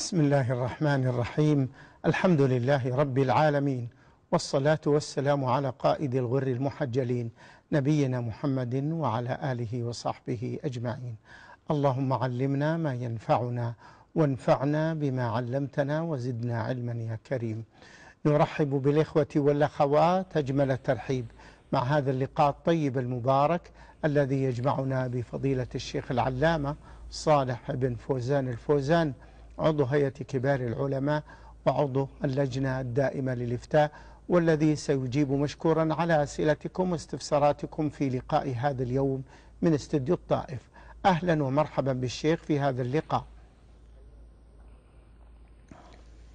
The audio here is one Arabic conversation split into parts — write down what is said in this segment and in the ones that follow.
بسم الله الرحمن الرحيم. الحمد لله رب العالمين والصلاة والسلام على قائد الغر المحجلين نبينا محمد وعلى آله وصحبه أجمعين. اللهم علمنا ما ينفعنا وانفعنا بما علمتنا وزدنا علما يا كريم. نرحب بالإخوة والأخوات أجمل الترحيب مع هذا اللقاء الطيب المبارك الذي يجمعنا بفضيلة الشيخ العلامة صالح بن فوزان الفوزان. عضو هيئة كبار العلماء وعضو اللجنة الدائمة للإفتاء والذي سيجيب مشكورا على أسئلتكم واستفساراتكم في لقاء هذا اليوم من استديو الطائف. أهلا ومرحبا بالشيخ في هذا اللقاء.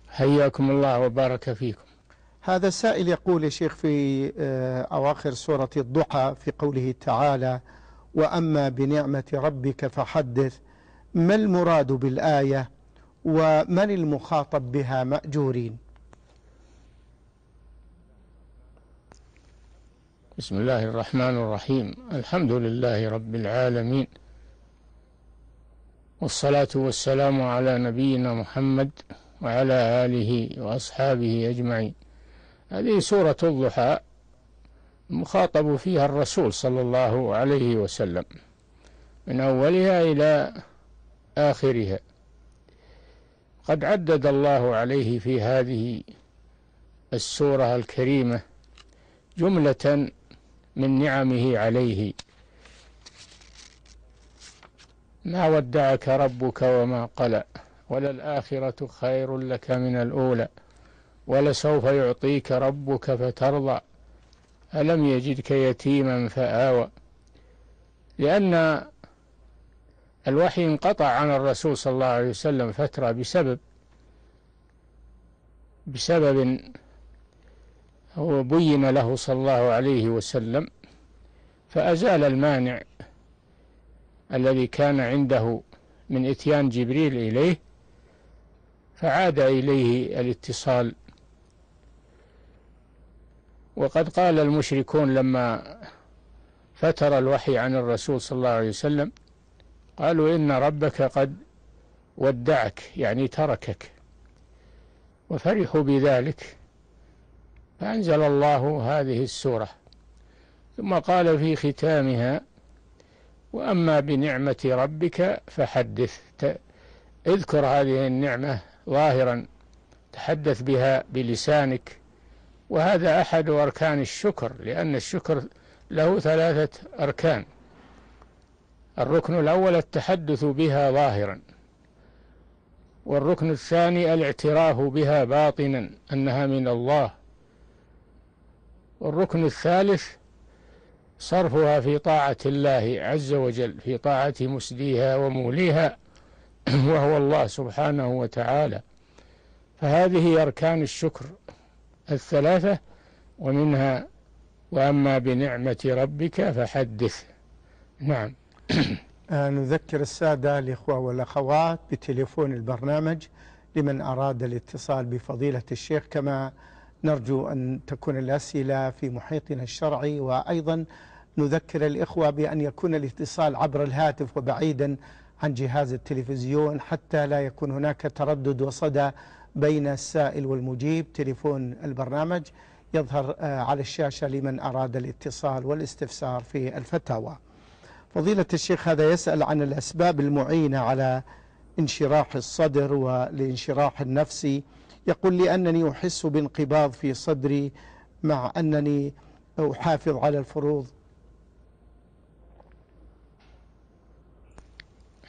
حياكم الله وبارك فيكم. هذا السائل يقول يا شيخ في آه، أواخر سورة الضحى في قوله تعالى وأما بنعمة ربك فحدث ما المراد بالآية ومن المخاطب بها مأجورين. بسم الله الرحمن الرحيم. الحمد لله رب العالمين. والصلاة والسلام على نبينا محمد وعلى آله وأصحابه أجمعين. هذه سورة الضحى مخاطب فيها الرسول صلى الله عليه وسلم. من أولها إلى آخرها. قد عدد الله عليه في هذه السورة الكريمة جملة من نعمه عليه. ما ودعك ربك وما قلأ وللآخرة خير لك من الأولى ولسوف يعطيك ربك فترضى. ألم يجدك يتيما فآوى؟ لأن الوحي انقطع عن الرسول صلى الله عليه وسلم فترة بسبب بسبب بين له صلى الله عليه وسلم فأزال المانع الذي كان عنده من إتيان جبريل إليه فعاد إليه الاتصال. وقد قال المشركون لما فتر الوحي عن الرسول صلى الله عليه وسلم قالوا إن ربك قد ودعك يعني تركك. وفرحوا بذلك. فأنزل الله هذه السورة. ثم قال في ختامها وأما بنعمة ربك فحدث. اذكر هذه النعمة ظاهرا تحدث بها بلسانك. وهذا أحد أركان الشكر لأن الشكر له ثلاثة أركان. الركن الأول التحدث بها ظاهرا والركن الثاني الاعتراف بها باطنا أنها من الله. والركن الثالث صرفها في طاعة الله عز وجل في طاعة مسديها وموليها وهو الله سبحانه وتعالى. فهذه أركان الشكر الثلاثة ومنها وأما بنعمة ربك فحدث. نعم. نذكر السادة الإخوة والأخوات بتليفون البرنامج لمن أراد الاتصال بفضيلة الشيخ كما نرجو أن تكون الأسئلة في محيطنا الشرعي. وأيضا نذكر الإخوة بأن يكون الاتصال عبر الهاتف وبعيدا عن جهاز التلفزيون حتى لا يكون هناك تردد وصدى بين السائل والمجيب. تليفون البرنامج يظهر آه، على الشاشة لمن أراد الاتصال والاستفسار في الفتاوى. فضيلة الشيخ هذا يسأل عن الأسباب المعينة على انشراح الصدر والانشراح النفسي. يقول لأنني أحس بانقباض في صدري مع أنني أحافظ على الفروض.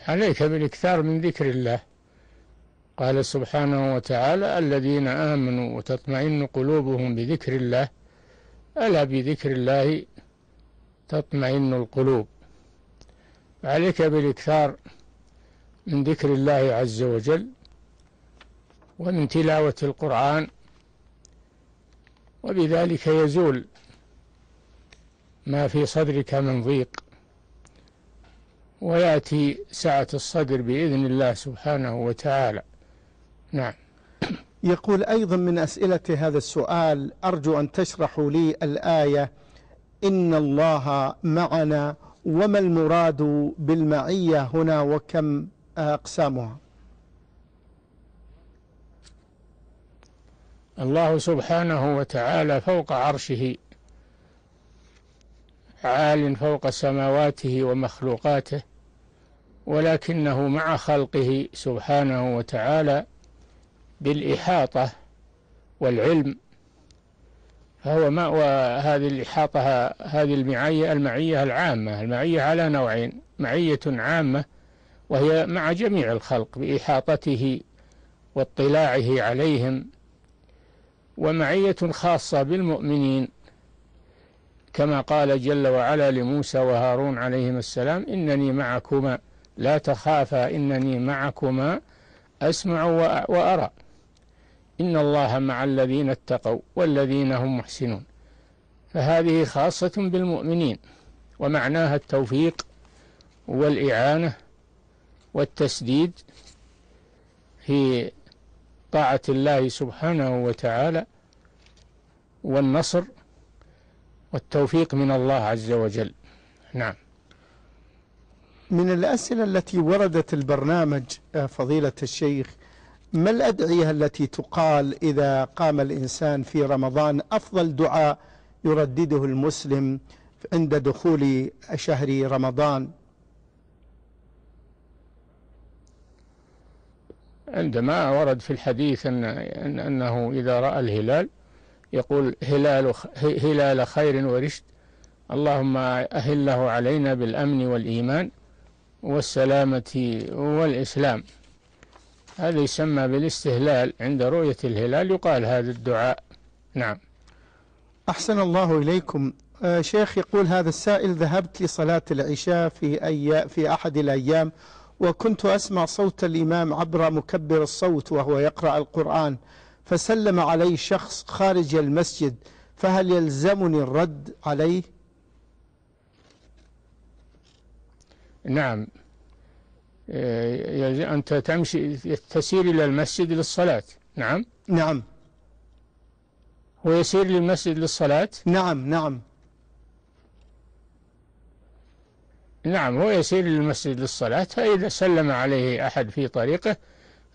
عليك بالإكثار من ذكر الله. قال سبحانه وتعالى الذين آمنوا وتطمئن قلوبهم بذكر الله ألا بذكر الله تطمئن القلوب؟ عليك بالإكثار من ذكر الله عز وجل ومن تلاوة القرآن وبذلك يزول ما في صدرك من ضيق. ويأتي سعة الصدر بإذن الله سبحانه وتعالى. نعم. يقول أيضا من أسئلة هذا السؤال أرجو أن تشرحوا لي الآية إن الله معنا وما المراد بالمعية هنا وكم أقسامها؟ الله سبحانه وتعالى فوق عرشه عال فوق سماواته ومخلوقاته ولكنه مع خلقه سبحانه وتعالى بالإحاطة والعلم فهو ما وهذه الإحاطة هذه المعية المعية العامة المعية على نوعين معية عامة وهي مع جميع الخلق بإحاطته واطلاعه عليهم ومعية خاصة بالمؤمنين. كما قال جل وعلا لموسى وهارون عليهما السلام إنني معكما لا تخافا إنني معكما أسمع وأرى. إن الله مع الذين اتقوا والذين هم محسنون. فهذه خاصة بالمؤمنين ومعناها التوفيق والإعانة والتسديد في طاعة الله سبحانه وتعالى والنصر والتوفيق من الله عز وجل. نعم. من الأسئلة التي وردت البرنامج آه، فضيلة الشيخ ما الأدعية التي تقال إذا قام الإنسان في رمضان أفضل دعاء يردده المسلم عند دخول شهر رمضان؟ عندما ورد في الحديث أن أنه إذا رأى الهلال يقول هلال هلال خير ورشد اللهم أهله علينا بالأمن والإيمان والسلامة والإسلام. هذا يسمى بالاستهلال. عند رؤية الهلال يقال هذا الدعاء. نعم. أحسن الله إليكم. آه شيخ يقول هذا السائل ذهبت لصلاة العشاء في أي في أحد الأيام وكنت أسمع صوت الإمام عبر مكبر الصوت وهو يقرأ القرآن فسلم علي شخص خارج المسجد فهل يلزمني الرد عليه؟ نعم. أنت تمشي تسير إلى المسجد للصلاة. نعم؟ نعم. هو يسير للمسجد للصلاة؟ نعم نعم. نعم هو يسير للمسجد للصلاة. فإذا سلم عليه أحد في طريقه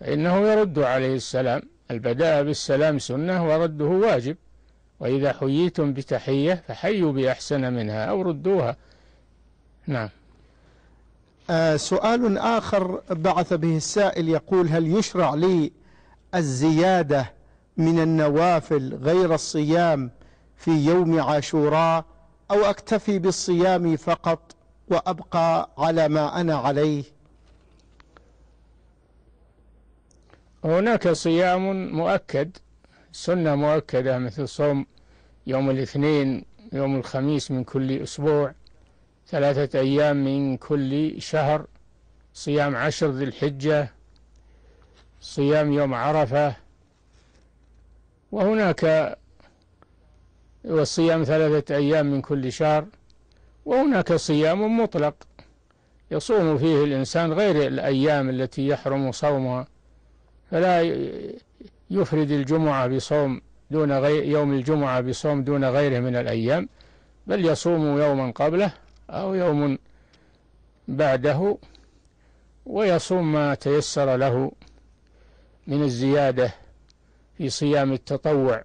فإنه يرد عليه السلام. البداء بالسلام سنة ورده واجب. وإذا حييتم بتحية فحيوا بأحسن منها أو ردوها. نعم. آه سؤال آخر بعث به السائل يقول هل يشرع لي الزيادة من النوافل غير الصيام في يوم عاشوراء أو أكتفي بالصيام فقط وأبقى على ما أنا عليه؟ هناك صيام مؤكد سنة مؤكدة مثل صوم يوم الاثنين يوم الخميس من كل أسبوع. ثلاثة أيام من كل شهر صيام عشر ذي الحجة صيام يوم عرفة وهناك وصيام ثلاثة أيام من كل شهر وهناك صيام مطلق يصوم فيه الإنسان غير الأيام التي يحرم صومها فلا يفرد الجمعة بصوم دون غير يوم الجمعة بصوم دون غيره من الأيام بل يصوم يوما قبله أو يوم بعده ويصوم ما تيسر له من الزيادة في صيام التطوع.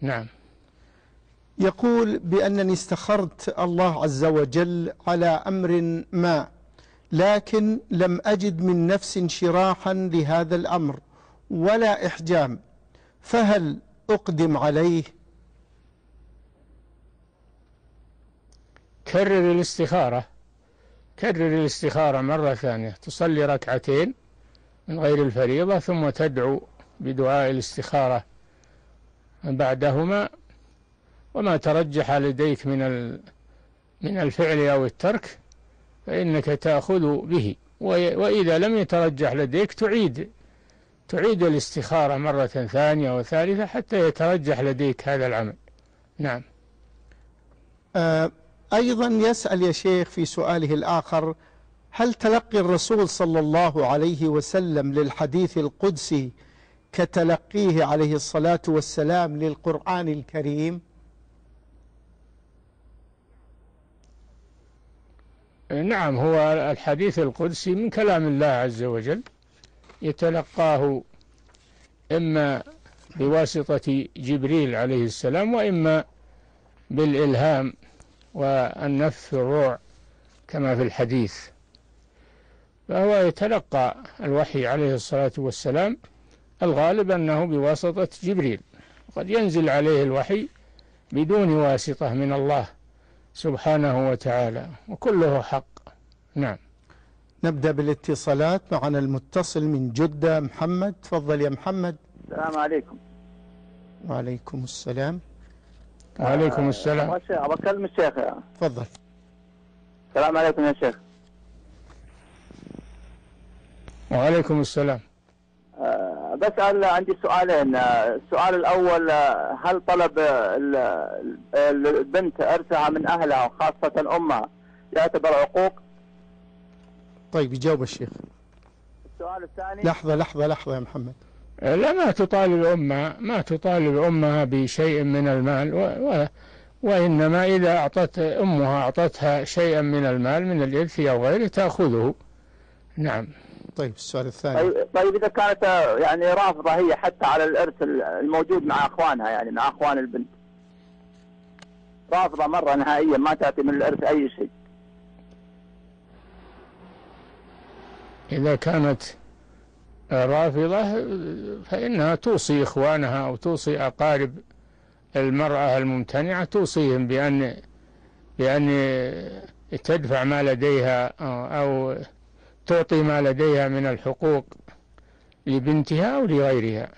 نعم. يقول بأنني استخرت الله عز وجل على أمر ما لكن لم أجد من نفس انشراحا لهذا الأمر ولا إحجام فهل أقدم عليه؟ كرر الاستخارة. كرر الاستخارة مرة ثانية. تصلي ركعتين من غير الفريضة ثم تدعو بدعاء الاستخارة بعدهما. وما ترجح لديك من من الفعل أو الترك فإنك تأخذ به. وإذا لم يترجح لديك تعيد. تعيد الاستخارة مرة ثانية وثالثة حتى يترجح لديك هذا العمل. نعم. آه أيضا يسأل يا شيخ في سؤاله الآخر هل تلقي الرسول صلى الله عليه وسلم للحديث القدسي كتلقيه عليه الصلاة والسلام للقرآن الكريم؟ نعم هو الحديث القدسي من كلام الله عز وجل يتلقاه إما بواسطة جبريل عليه السلام وإما بالإلهام والنف في الروع كما في الحديث. فهو يتلقى الوحي عليه الصلاة والسلام الغالب أنه بواسطة جبريل. قد ينزل عليه الوحي بدون واسطة من الله سبحانه وتعالى وكله حق. نعم. نبدأ بالاتصالات معنا المتصل من جدة محمد. تفضل يا محمد. السلام عليكم. وعليكم السلام. وعليكم السلام. أبغى الشيخ- أبغى أكلم الشيخ. يا. تفضل. السلام عليكم يا شيخ. وعليكم السلام. أه، بسأل عندي سؤالين. أه، السؤال الأول أه، هل طلب ال- ال- البنت إرثها من أهلها وخاصة أمها يعتبر عقوق؟ طيب يجاوب الشيخ. السؤال الثاني. لحظة لحظة لحظة يا محمد. لا ما تطالب أمها ما تطالب أمها بشيء من المال و و وإنما إذا أعطت أمها أعطتها شيئا من المال من الإرث أو غيره تأخذه. نعم. طيب السؤال الثاني. طيب, طيب إذا كانت أه، يعني رافضة هي حتى على الإرث الموجود مع أخوانها يعني مع أخوان البنت. رافضة مرة نهائيا ما تأتي من الإرث أي شيء. إذا كانت رافضة فإنها توصي إخوانها أو توصي أقارب المرأة الممتنعة توصيهم بأن بأن تدفع ما لديها أو تعطي ما لديها من الحقوق لبنتها أو لغيرها.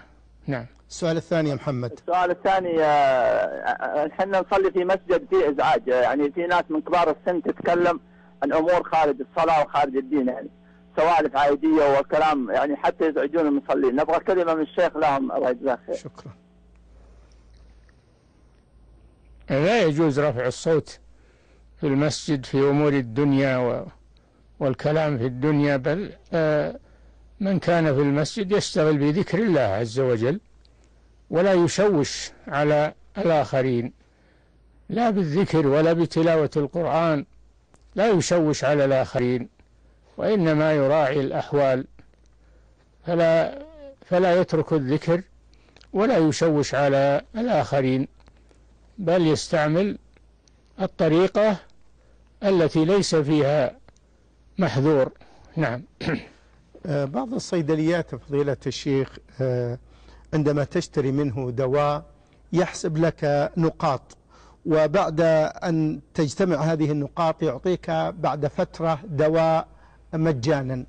نعم. السؤال الثاني يا محمد. السؤال الثاني آه، إحنا نصلي في مسجد فيه إزعاج. آه، يعني في ناس من كبار السن تتكلم عن أمور خارج الصلاة وخارج الدين يعني. سوالف عادية وكلام يعني حتى يزعجون المصلين. نبغى كلمة من الشيخ لهم. الله يجزاه خير. شكرا. لا يجوز رفع الصوت في المسجد في أمور الدنيا و والكلام في الدنيا بل آه، من كان في المسجد يشتغل بذكر الله عز وجل ولا يشوش على الآخرين. لا بالذكر ولا بتلاوة القرآن لا يشوش على الآخرين. وإنما يراعي الأحوال. فلا فلا يترك الذكر ولا يشوش على الآخرين بل يستعمل الطريقة التي ليس فيها محذور. نعم. آه، بعض الصيدليات فضيلة الشيخ آه، عندما تشتري منه دواء يحسب لك نقاط وبعد أن تجتمع هذه النقاط يعطيك بعد فترة دواء مجانا.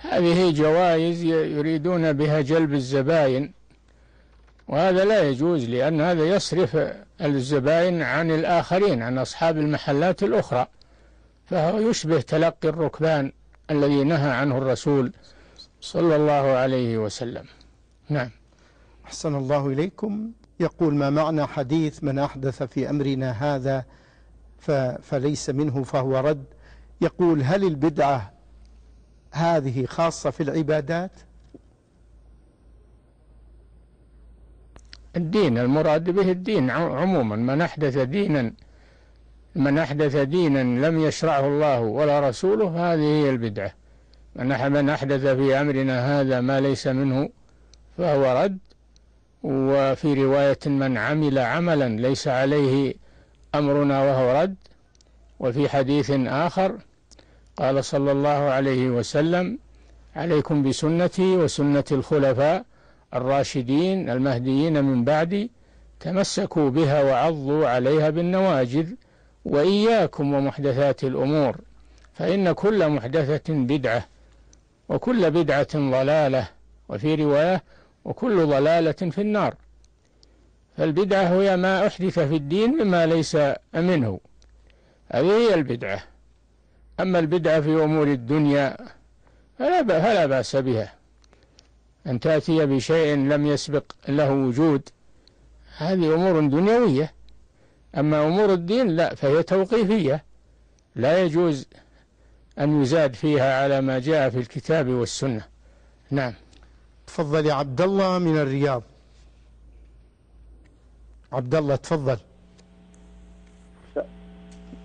هذه جوائز يريدون بها جلب الزباين وهذا لا يجوز لأن هذا يصرف الزباين عن الآخرين عن أصحاب المحلات الأخرى. فهو يشبه تلقي الركبان الذي نهى عنه الرسول صلى الله عليه وسلم. نعم. أحسن الله إليكم. يقول ما معنى حديث من أحدث في أمرنا هذا فليس منه فهو رد. يقول هل البدعة هذه خاصة في العبادات؟ الدين المراد به الدين عموما. من أحدث دينا من أحدث دينا لم يشرعه الله ولا رسوله هذه هي البدعة. من أحدث في أمرنا هذا ما ليس منه فهو رد. وفي رواية من عمل عملا ليس عليه أمرنا وهو رد وفي حديث آخر قال صلى الله عليه وسلم عليكم بسنتي وسنة الخلفاء الراشدين المهديين من بعدي تمسكوا بها وعضوا عليها بالنواجذ وإياكم ومحدثات الأمور فإن كل محدثة بدعة وكل بدعة ضلالة وفي رواية وكل ضلالة في النار فالبدعة هي ما أحدث في الدين مما ليس منه. هذه هي البدعة. أما البدعة في أمور الدنيا فلا بأس بها. أن تأتي بشيء لم يسبق له وجود هذه أمور دنيوية. أما أمور الدين لا فهي توقيفية. لا يجوز أن يزاد فيها على ما جاء في الكتاب والسنة. نعم. تفضل يا عبد الله من الرياض. عبد الله تفضل.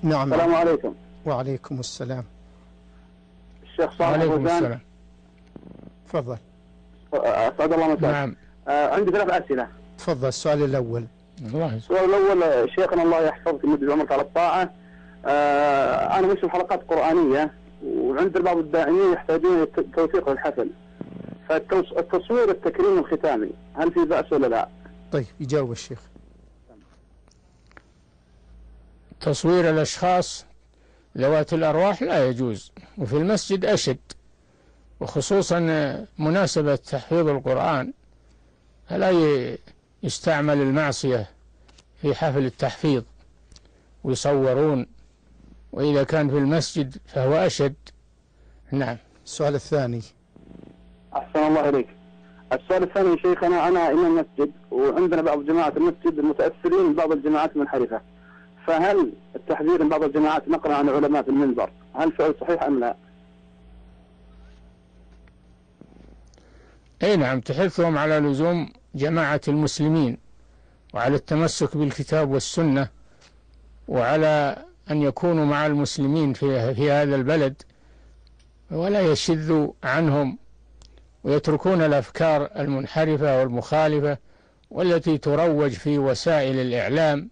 نعم. السلام عليكم. وعليكم السلام. الشيخ صالح وعليكم السلام. تفضل. أسعد الله مساك نعم. آه، عندي ثلاث أسئلة. تفضل السؤال الأول. الله يسلمك. السؤال الأول شيخنا الله يحفظك يمد عمرك على الطاعة. آه، أنا مسلم حلقات قرآنية وعند بعض الداعمين يحتاجون توثيق للحفل فالتصوير التكريم الختامي هل في بأس ولا لا؟ طيب يجاوب الشيخ. تصوير الأشخاص ذوات الأرواح لا يجوز وفي المسجد أشد وخصوصا مناسبة تحفيظ القرآن فلا ي- يستعمل المعصية في حفل التحفيظ ويصورون وإذا كان في المسجد فهو أشد نعم السؤال الثاني احسن الله اليك. السؤال الثاني شيخنا أنا امام مسجد وعندنا بعض جماعة المسجد المتاثرين ببعض الجماعات المنحرفة. فهل التحذير من بعض الجماعات نقلا عن علماء في المنبر هل فعل صحيح أم لا؟ أي نعم تحثهم على لزوم جماعة المسلمين وعلى التمسك بالكتاب والسنة وعلى أن يكونوا مع المسلمين في, في هذا البلد ولا يشذوا عنهم ويتركون الأفكار المنحرفة والمخالفة والتي تروج في وسائل الإعلام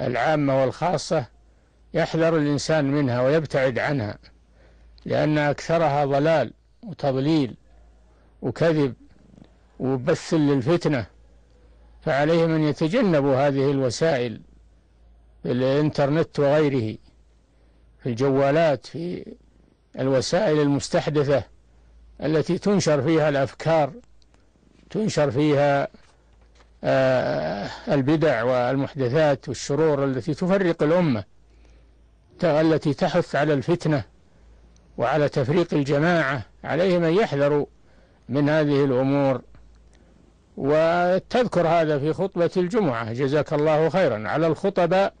العامة والخاصة يحذر الإنسان منها ويبتعد عنها لأن أكثرها ضلال وتضليل وكذب وبث للفتنة فعليهم أن يتجنبوا هذه الوسائل في الإنترنت وغيره في الجوالات في الوسائل المستحدثة التي تنشر فيها الأفكار تنشر فيها البدع والمحدثات والشرور التي تفرق الأمة التي تحث على الفتنة وعلى تفريق الجماعة عليهم أن يحذروا من هذه الأمور. وتذكر هذا في خطبة الجمعة جزاك الله خيرا على الخطباء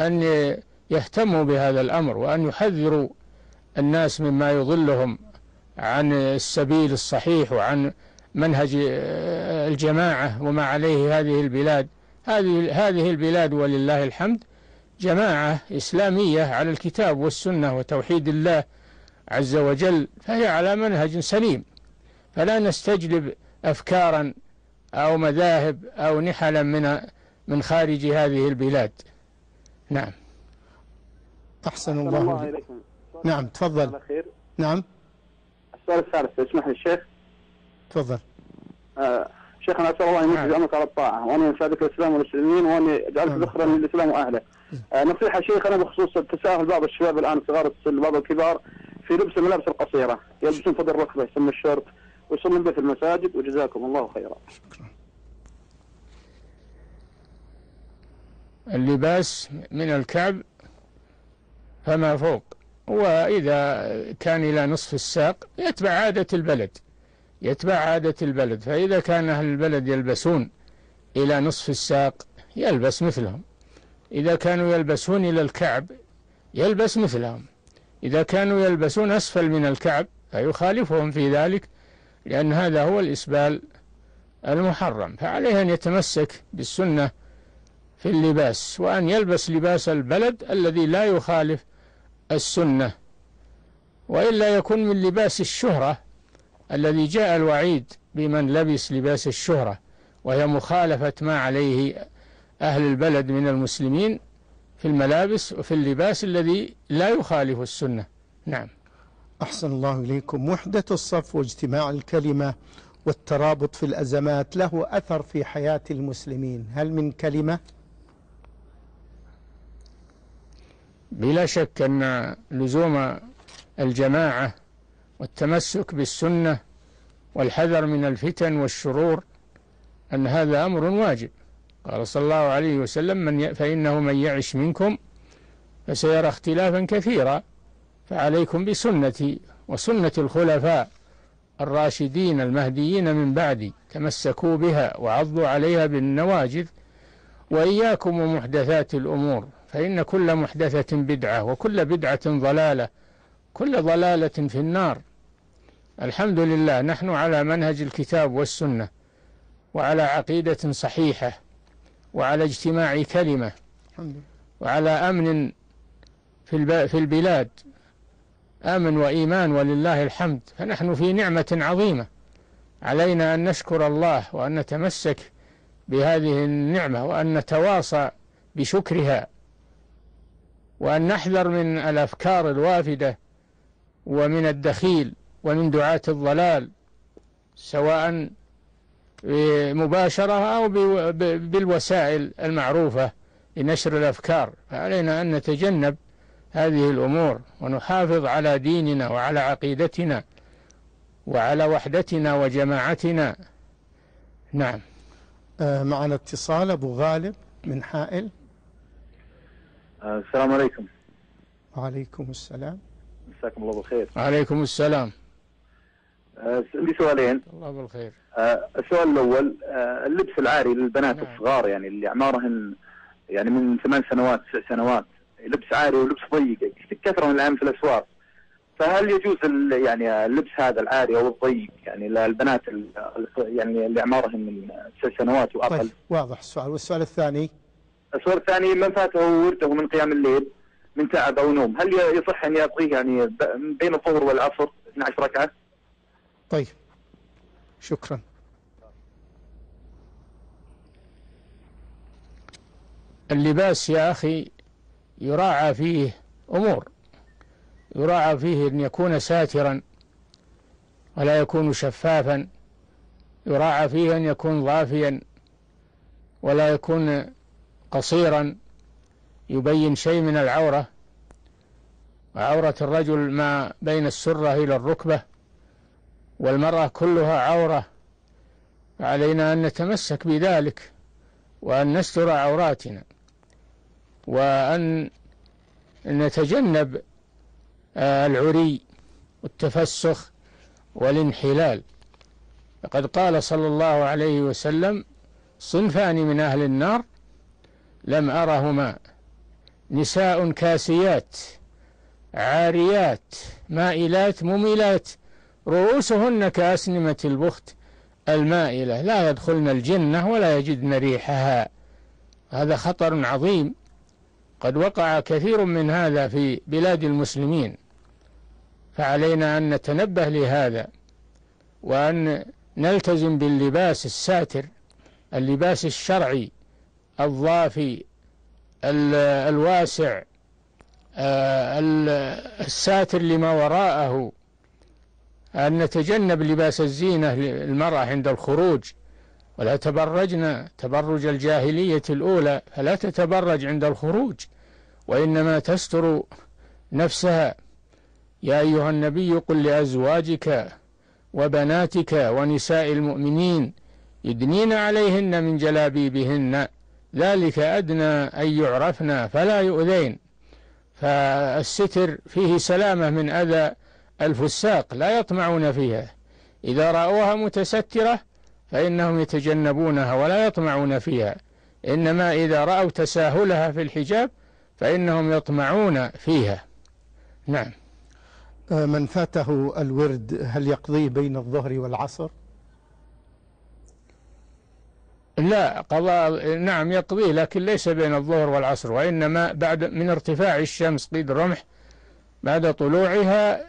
أن يهتموا بهذا الأمر وأن يحذروا الناس مما يضلهم عن السبيل الصحيح وعن منهج آه، الجماعة وما عليه هذه البلاد. هذه هذه البلاد ولله الحمد جماعة إسلامية على الكتاب والسنة وتوحيد الله عز وجل فهي على منهج سليم. فلا نستجلب أفكارا أو مذاهب أو نحلا من من خارج هذه البلاد. نعم. أحسن الله الله. نعم تفضل. على خير. نعم. السؤال الثالث اسمح لي الشيخ تفضل آه، شيخنا أسأل الله أن نعم. يمد عمرك على الطاعة وأن ينفعك الإسلام والمسلمين وأن يجعلك نعم. ذخرا للإسلام وأهله. آه، نصيحة شيخنا بخصوص التساهل بعض الشباب الآن صغار السن بعض الكبار في لبس الملابس القصيرة يلبسون فوق الركبه يسمى الشورت ويصلون به في المساجد وجزاكم الله خيرا. اللباس من الكعب فما فوق وإذا كان إلى نصف الساق يتبع عادة البلد يتبع عادة البلد. فإذا كان أهل البلد يلبسون إلى نصف الساق يلبس مثلهم. إذا كانوا يلبسون إلى الكعب يلبس مثلهم. إذا كانوا يلبسون أسفل من الكعب فيخالفهم في ذلك لأن هذا هو الإسبال المحرم. فعليه أن يتمسك بالسنة في اللباس وأن يلبس لباس البلد الذي لا يخالف السنة وإلا يكون من لباس الشهرة الذي جاء الوعيد بمن لبس لباس الشهرة وهي مخالفة ما عليه أهل البلد من المسلمين في الملابس وفي اللباس الذي لا يخالف السنة. نعم. أحسن الله إليكم. وحدة الصف واجتماع الكلمة والترابط في الأزمات له أثر في حياة المسلمين. هل من كلمة؟ بلا شك أن لزوم الجماعة والتمسك بالسنة والحذر من الفتن والشرور أن هذا أمر واجب قال صلى الله عليه وسلم من. فإنه من يعش منكم فسيرى اختلافا كثيرا فعليكم بسنتي وسنة الخلفاء الراشدين المهديين من بعدي تمسكوا بها وعضوا عليها بالنواجذ وإياكم ومحدثات الأمور فإن كل محدثة بدعة وكل بدعة ضلالة كل ضلالة في النار الحمد لله نحن على منهج الكتاب والسنة وعلى عقيدة صحيحة وعلى اجتماع كلمة وعلى أمن في في البلاد آمن وإيمان ولله الحمد. فنحن في نعمة عظيمة. علينا أن نشكر الله وأن نتمسك بهذه النعمة وأن نتواصى بشكرها وأن نحذر من الأفكار الوافدة ومن الدخيل. ومن دعاة الضلال سواء مباشره أو بالوسائل المعروفة لنشر الأفكار. فعلينا أن نتجنب هذه الأمور ونحافظ على ديننا وعلى عقيدتنا وعلى وحدتنا وجماعتنا. نعم. آه، معنا اتصال أبو غالب من حائل. آه، السلام عليكم. وعليكم السلام. مساكم الله بالخير. وعليكم السلام. عندي سؤالين الله بالخير السؤال الأول اللبس العاري للبنات نعم. الصغار يعني اللي أعمارهن يعني من ثمان سنوات تسع سنوات لبس عاري ولبس ضيق كثرة من الان في الأسواق فهل يجوز يعني اللبس هذا العاري أو الضيق يعني للبنات يعني اللي اعمارهم من تسع سنوات وأقل؟ طيب واضح السؤال والسؤال الثاني السؤال الثاني من فاته ورده من قيام الليل من تعب أو نوم هل يصح أن يقضيه يعني بين الظهر والعصر 12 ركعة؟ طيب. شكرا. اللباس يا أخي يراعى فيه أمور. يراعى فيه أن يكون ساترا ولا يكون شفافا. يراعى فيه أن يكون ضافيا ولا يكون قصيرا. يبين شيء من العورة. وعورة الرجل ما بين السرة إلى الركبة. والمرأة كلها عورة فعلينا أن نتمسك بذلك وأن نستر عوراتنا وأن نتجنب آه، العري والتفسخ والانحلال. فقد قال صلى الله عليه وسلم صنفان من أهل النار لم أرهما نساء كاسيات عاريات مائلات مميلات رؤوسهن كأسنمة البخت المائلة لا يدخلن الجنة ولا يجدن ريحها. هذا خطر عظيم. قد وقع كثير من هذا في بلاد المسلمين. فعلينا أن نتنبه لهذا وأن نلتزم باللباس الساتر اللباس الشرعي الضافي الواسع آه، الساتر لما وراءه. أن نتجنب لباس الزينة للمرأة عند الخروج ولا تبرجن تبرج الجاهلية الأولى فلا تتبرج عند الخروج وإنما تستر نفسها. يا أيها النبي قل لأزواجك وبناتك ونساء المؤمنين يدنين عليهن من جلابيبهن ذلك أدنى أن يعرفن فلا يؤذين. فالستر فيه سلامة من أذى الفساق لا يطمعون فيها. إذا رأوها متسترة فإنهم يتجنبونها ولا يطمعون فيها. إنما إذا رأوا تساهلها في الحجاب فإنهم يطمعون فيها. نعم. من فاته الورد هل يقضيه بين الظهر والعصر؟ لا قضاء نعم يقضيه لكن ليس بين الظهر والعصر وإنما بعد من ارتفاع الشمس قيد الرمح بعد طلوعها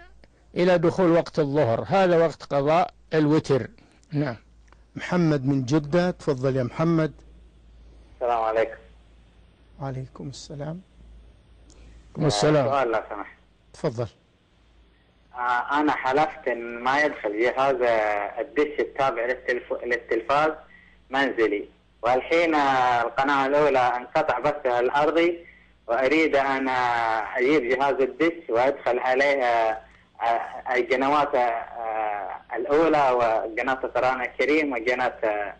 إلى دخول وقت الظهر. هذا وقت قضاء الوتر. نعم. محمد من جدة. تفضل يا محمد. السلام عليكم. وعليكم السلام. والسلام سؤال لو سمحت تفضل. آه، أنا حلفت إن ما يدخل جهاز الدش التابع للتلفاز منزلي. والحين القناة الأولى انقطع بثها الأرضي وأريد أن أجيب جهاز الدش وأدخل عليه آه، القنوات آه، الأولى وقناة القرآن الكريم وقناة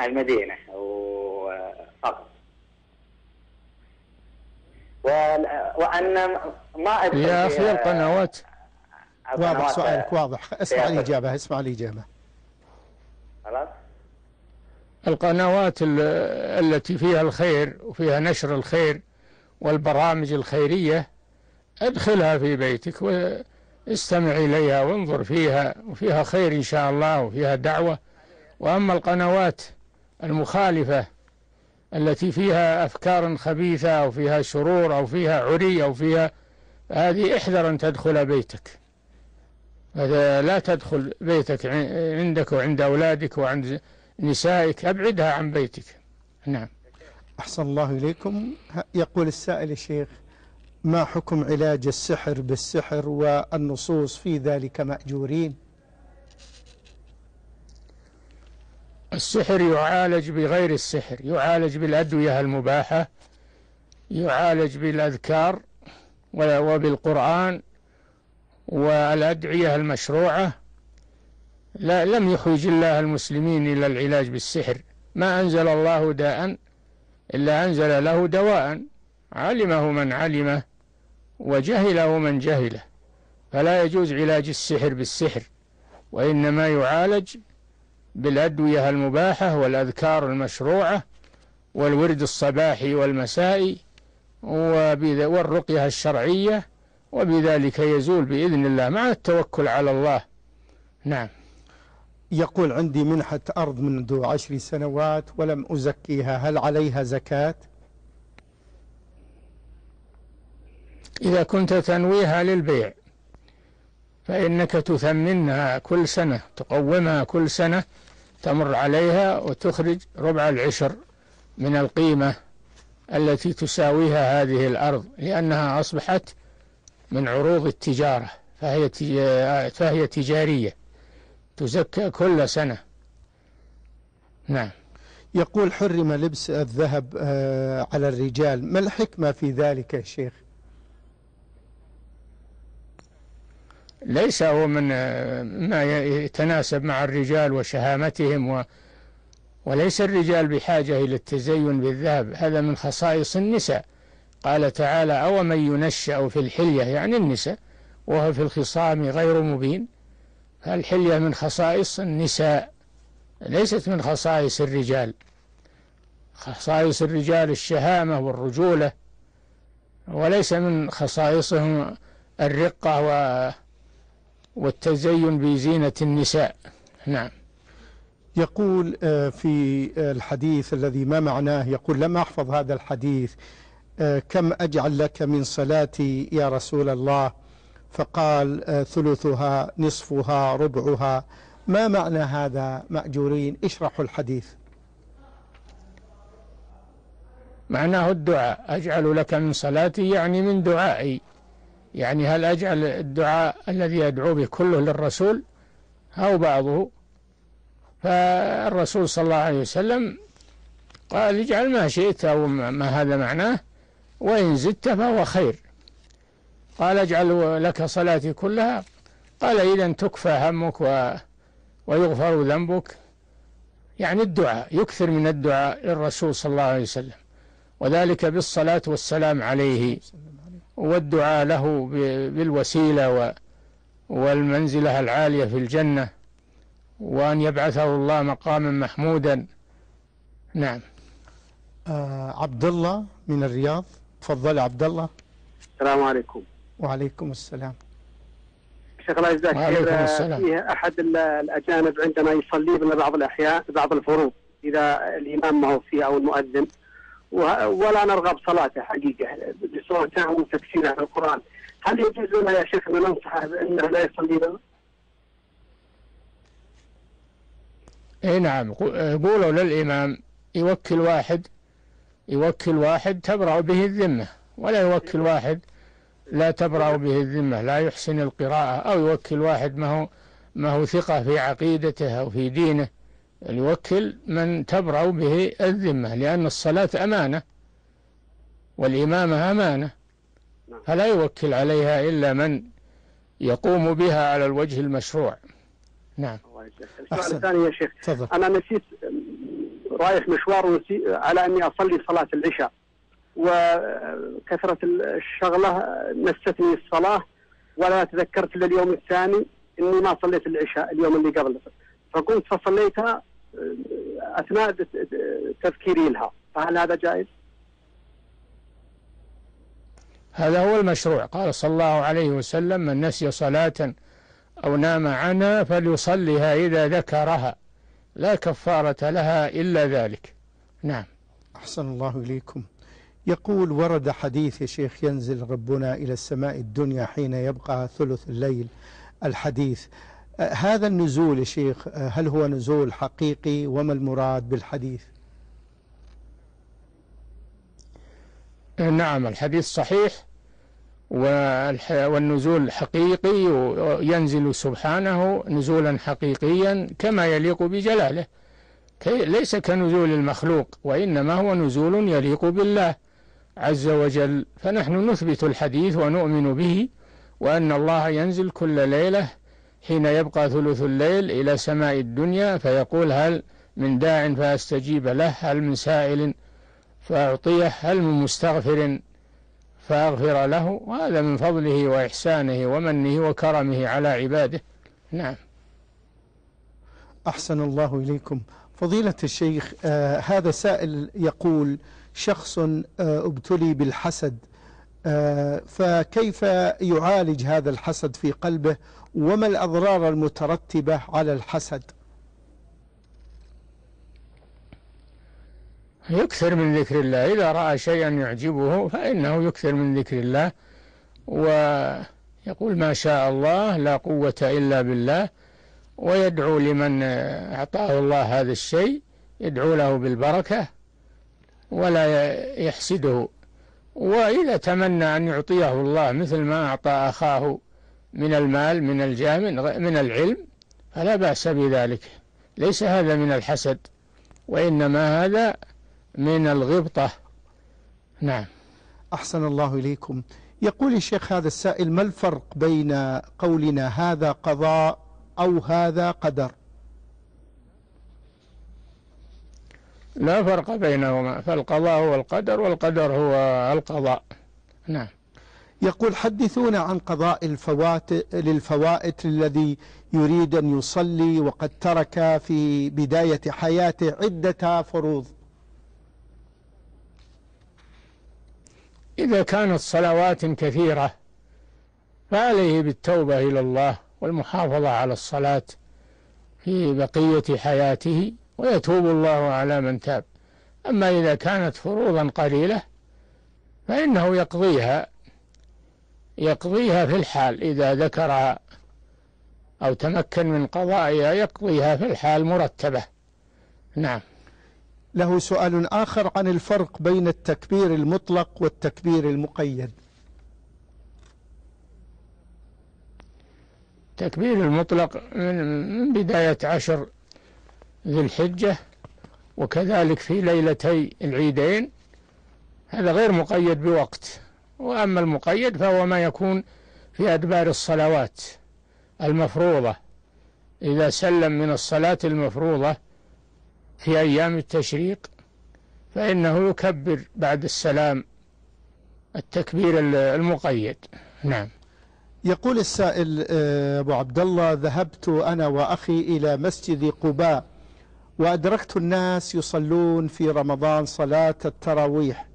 المدينة فقط. وأن ما أدخل يا أخي القنوات. واضح سؤالك واضح. اسمع الإجابة اسمع الإجابة. خلاص؟ القنوات التي فيها الخير وفيها نشر الخير والبرامج الخيرية ادخلها في بيتك واستمع إليها وانظر فيها وفيها خير إن شاء الله وفيها دعوة. وأما القنوات المخالفة التي فيها أفكار خبيثة أو فيها شرور أو فيها عري أو فيها هذه احذر أن تدخل بيتك. لا تدخل بيتك عندك وعند أولادك وعند نسائك أبعدها عن بيتك. نعم. أحسن الله إليكم. يقول السائل الشيخ ما حكم علاج السحر بالسحر والنصوص في ذلك مأجورين؟ السحر يعالج بغير السحر يعالج بالأدوية المباحة يعالج بالأذكار وبالقرآن والأدعية المشروعة. لا لم يحوج الله المسلمين إلى العلاج بالسحر ما أنزل الله داء إلا أنزل له دواء. علمه من علمه وجهله من جهله. فلا يجوز علاج السحر بالسحر وإنما يعالج بالأدوية المباحة والأذكار المشروعة والورد الصباحي والمسائي والرقية الشرعية وبذلك يزول بإذن الله مع التوكل على الله. نعم. يقول عندي منحة أرض منذ عشر سنوات ولم أزكيها هل عليها زكاة؟ إذا كنت تنويها للبيع فإنك تثمنها كل سنة تقومها كل سنة تمر عليها وتخرج ربع العشر من القيمة التي تساويها هذه الأرض لأنها أصبحت من عروض التجارة فهي فهي تجارية تزكى كل سنة. نعم. يقول حرم لبس الذهب آه، على الرجال. ما الحكمة في ذلك يا شيخ؟ ليس هو من ما يتناسب مع الرجال وشهامتهم و وليس الرجال بحاجة إلى التزين بالذهب هذا من خصائص النساء. قال تعالى أو من ينشأ في الحلية يعني النساء وهو في الخصام غير مبين. فالحلية من خصائص النساء ليست من خصائص الرجال. خصائص الرجال الشهامة والرجولة وليس من خصائصهم الرقة و والتزين بزينة النساء. نعم. يقول آه، في الحديث الذي ما معناه يقول لم أحفظ هذا الحديث آه، كم أجعل لك من صلاتي يا رسول الله؟ فقال آه، ثلثها نصفها ربعها. ما معنى هذا مأجورين؟ اشرحوا الحديث. معناه الدعاء. أجعل لك من صلاتي يعني من دعائي. يعني هل أجعل الدعاء الذي أدعو به كله للرسول؟ أو بعضه. فالرسول صلى الله عليه وسلم قال اجعل ما شئت أو ما هذا معناه وإن زدت فهو خير. قال اجعل لك صلاتي كلها. قال إذا تكفى همك و ويغفر ذنبك. يعني الدعاء يكثر من الدعاء للرسول صلى الله عليه وسلم. وذلك بالصلاة والسلام عليه. والدعاء له بالوسيلة والمنزلة العالية في الجنة وأن يبعثه الله مقاما محمودا. نعم. آه عبد الله من الرياض. تفضل عبد الله السلام عليكم. وعليكم السلام. شيخ الله يجزاك خير. فيه أحد الأجانب عندما يصلي لنا بعض الاحيان بعض الفروض إذا الإمام ما هو فيه أو المؤذن. ولا نرغب صلاته حقيقة. تفسير على القران هل يجوز لنا يا شيخ أن ننصحه بانه لا يصلي لنا؟ اي نعم. قولوا للإمام يوكل واحد يوكل واحد تبرأ به الذمة. ولا يوكل واحد لا تبرأ به الذمة لا يحسن القراءة أو يوكل واحد ما هو ما هو ثقة في عقيدته أو في دينه. يوكل من تبرأ به الذمة لأن الصلاة أمانة والإمامة أمانة. نعم. فلا يوكل عليها إلا من يقوم بها على الوجه المشروع. نعم. السؤال الثاني يا شيخ تفضل. أنا نسيت رايح مشوار ونسيت على أني أصلي صلاة العشاء وكثرة الشغلة نستثني الصلاة ولا تذكرت إلا اليوم الثاني إني ما صليت العشاء اليوم اللي قبله. فقمت فصليتها أثناء تفكيري لها فهل هذا جائز؟ هذا هو المشروع. قال صلى الله عليه وسلم من نسي صلاة أو نام عنها فليصليها إذا ذكرها. لا كفارة لها إلا ذلك. نعم. أحسن الله إليكم. يقول ورد حديث يا شيخ ينزل ربنا إلى السماء الدنيا حين يبقى ثلث الليل. الحديث هذا النزول يا شيخ هل هو نزول حقيقي وما المراد بالحديث؟ نعم الحديث صحيح والنزول حقيقي ينزل سبحانه نزولا حقيقيا كما يليق بجلاله ليس كنزول المخلوق وإنما هو نزول يليق بالله عز وجل. فنحن نثبت الحديث ونؤمن به وأن الله ينزل كل ليلة حين يبقى ثلث الليل إلى سماء الدنيا فيقول هل من داع فأستجيب له هل من سائل فأعطيه هل من مستغفر فأغفر له؟ وهذا من فضله وإحسانه ومنه وكرمه على عباده. نعم. أحسن الله إليكم. فضيلة الشيخ آه هذا سائل يقول شخص آه أبتلي بالحسد. فكيف يعالج هذا الحسد في قلبه؟ وما الأضرار المترتبة على الحسد؟ يكثر من ذكر الله. إذا رأى شيئا يعجبه فإنه يكثر من ذكر الله. ويقول ما شاء الله لا قوة إلا بالله. ويدعو لمن أعطاه الله هذا الشيء يدعو له بالبركة ولا يحسده. وإذا تمنى أن يعطيه الله مثل ما أعطى أخاه من المال من الجاه من العلم فلا بأس بذلك. ليس هذا من الحسد وإنما هذا من الغبطة. نعم. أحسن الله إليكم. يقول الشيخ هذا السائل ما الفرق بين قولنا هذا قضاء أو هذا قدر؟ لا فرق بينهما فالقضاء هو القدر والقدر هو القضاء. نعم. يقول حدثونا عن قضاء الفوات للفوائت الذي يريد أن يصلي وقد ترك في بداية حياته عدة فروض. إذا كانت صلوات كثيرة فعليه بالتوبة إلى الله والمحافظة على الصلاة في بقية حياته ويتوب الله على من تاب. أما إذا كانت فروضا قليلة فإنه يقضيها يقضيها في الحال. إذا ذكرها أو تمكن من قضائها يقضيها في الحال مرتبة. نعم. له سؤال آخر عن الفرق بين التكبير المطلق والتكبير المقيد. التكبير المطلق من بداية عشر ذي الحجة وكذلك في ليلتي العيدين هذا غير مقيد بوقت. وأما المقيد فهو ما يكون في أدبار الصلوات المفروضة. إذا سلم من الصلاة المفروضة في أيام التشريق فإنه يكبر بعد السلام التكبير المقيد. نعم. يقول السائل آه، أبو عبد الله ذهبت أنا وأخي إلى مسجد قباء. وأدركت الناس يصلون في رمضان صلاة التراويح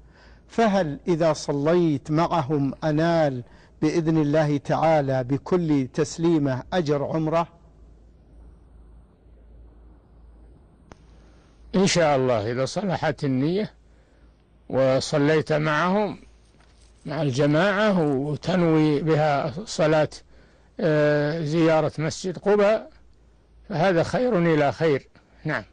فهل إذا صليت معهم أنال بإذن الله تعالى بكل تسليمة أجر عمرة؟ إن شاء الله إذا صلحت النية وصليت معهم مع الجماعة وتنوي بها صلاة آه، زيارة مسجد قباء فهذا خير إلى خير. نعم.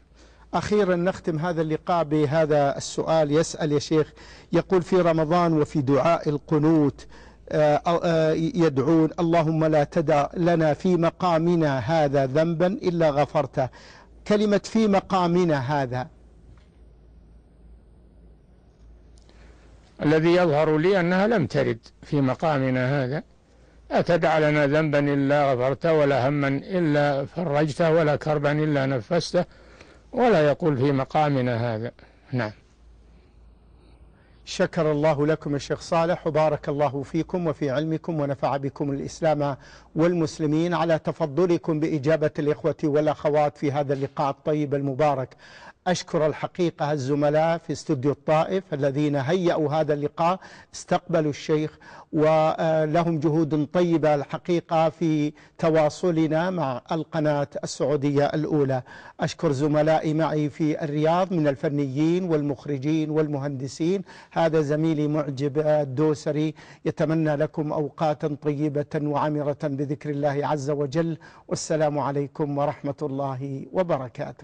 أخيرا نختم هذا اللقاء بهذا السؤال. يسأل يا شيخ يقول في رمضان وفي دعاء القنوت آه، آه، يدعون اللهم لا تدع لنا في مقامنا هذا ذنبا إلا غفرته. كلمة في مقامنا هذا. الذي يظهر لي أنها لم ترد في مقامنا هذا. أتدع لنا ذنبا إلا غفرته ولا هما إلا فرجته ولا كربا إلا نفسته ولا يقول في مقامنا هذا. نعم. شكر الله لكم الشيخ صالح وبارك الله فيكم وفي علمكم ونفع بكم الإسلام والمسلمين على تفضلكم بإجابة الإخوة والأخوات في هذا اللقاء الطيب المبارك. أشكر الحقيقة الزملاء في استوديو الطائف الذين هيئوا هذا اللقاء استقبلوا الشيخ ولهم جهود طيبة الحقيقة في تواصلنا مع القناة السعودية الأولى. أشكر زملائي معي في الرياض من الفنيين والمخرجين والمهندسين. هذا زميلي معجب الدوسري يتمنى لكم أوقاتا طيبة وعمرة بذكر الله عز وجل. والسلام عليكم ورحمة الله وبركاته.